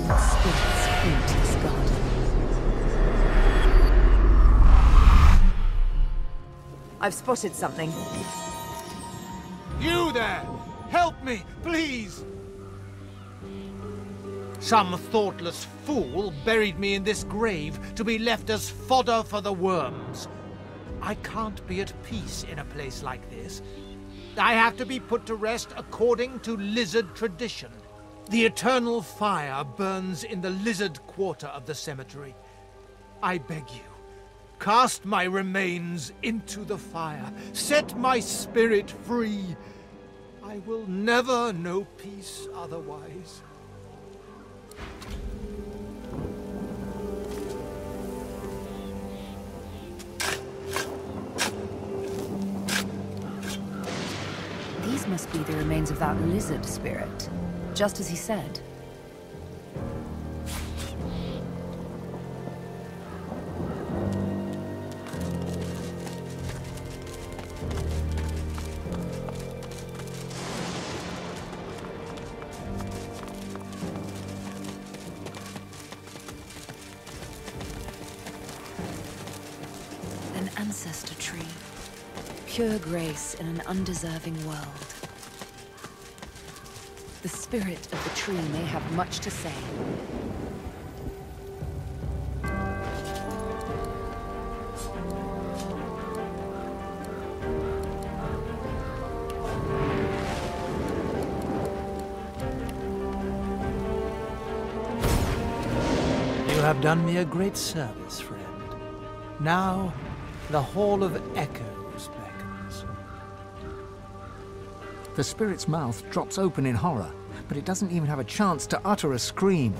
spirits garden. I've spotted something. You there! Help me, please! Some thoughtless fool buried me in this grave to be left as fodder for the worms. I can't be at peace in a place like this. I have to be put to rest according to lizard tradition. The eternal fire burns in the lizard quarter of the cemetery. I beg you, cast my remains into the fire. Set my spirit free. I will never know peace otherwise. These must be the remains of that lizard spirit, just as he said. An ancestor tree. Pure grace in an undeserving world. The spirit of the tree may have much to say. You have done me a great service, friend. Now, the Hall of Echoes beckons. The spirit's mouth drops open in horror, but it doesn't even have a chance to utter a scream.